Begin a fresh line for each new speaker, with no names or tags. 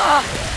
Ah!